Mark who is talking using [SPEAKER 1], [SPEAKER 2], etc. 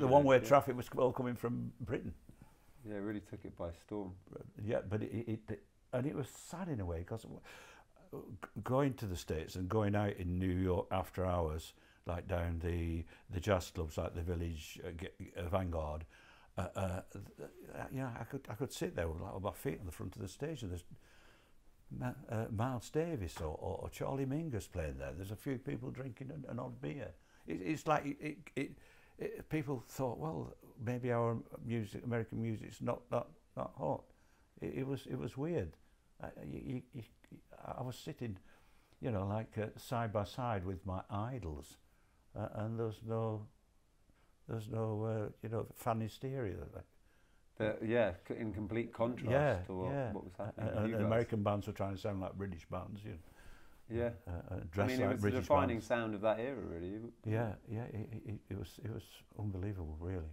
[SPEAKER 1] The one-way traffic was all coming from Britain.
[SPEAKER 2] Yeah, it really took it by storm.
[SPEAKER 1] Yeah, but it, it, it and it was sad in a way because going to the states and going out in New York after hours, like down the the jazz clubs like the Village uh, uh, Vanguard, uh, uh, you know, I could I could sit there with like my feet on the front of the stage and there's uh, Miles Davis or, or, or Charlie Mingus playing there. There's a few people drinking an, an odd beer. It, it's like it, it, it, people thought, well, maybe our music, American music's not not not hot. It, it was it was weird. I, you, you, I was sitting, you know, like uh, side by side with my idols, uh, and there's no, there's no, uh, you know, fan hysteria. Like,
[SPEAKER 2] the, yeah, in complete contrast
[SPEAKER 1] yeah,
[SPEAKER 2] to what,
[SPEAKER 1] yeah.
[SPEAKER 2] what was happening.
[SPEAKER 1] Uh, and. American bands were trying to sound like British bands, you know,
[SPEAKER 2] Yeah.
[SPEAKER 1] uh,
[SPEAKER 2] I mean, it
[SPEAKER 1] like
[SPEAKER 2] was the defining
[SPEAKER 1] bands.
[SPEAKER 2] sound of that era, really.
[SPEAKER 1] Yeah, yeah, it, it, it was it was unbelievable, really.